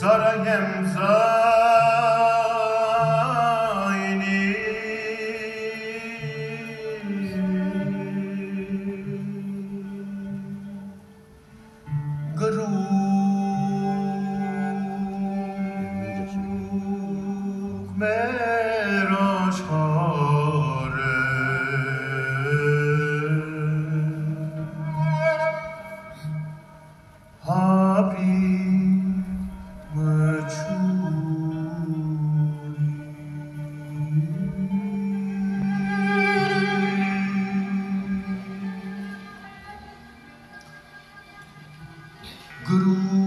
Saragemsa Guru Man Guru.